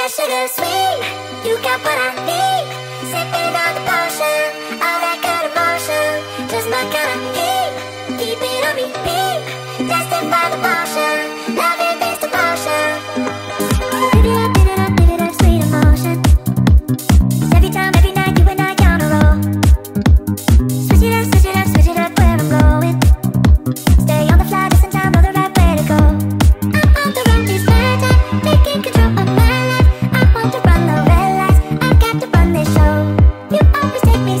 that sugar sweet. You got what I need. Sipping on the potion, all that good emotion. Just my kind of heat. Keep it on repeat. Tested by the potion. take me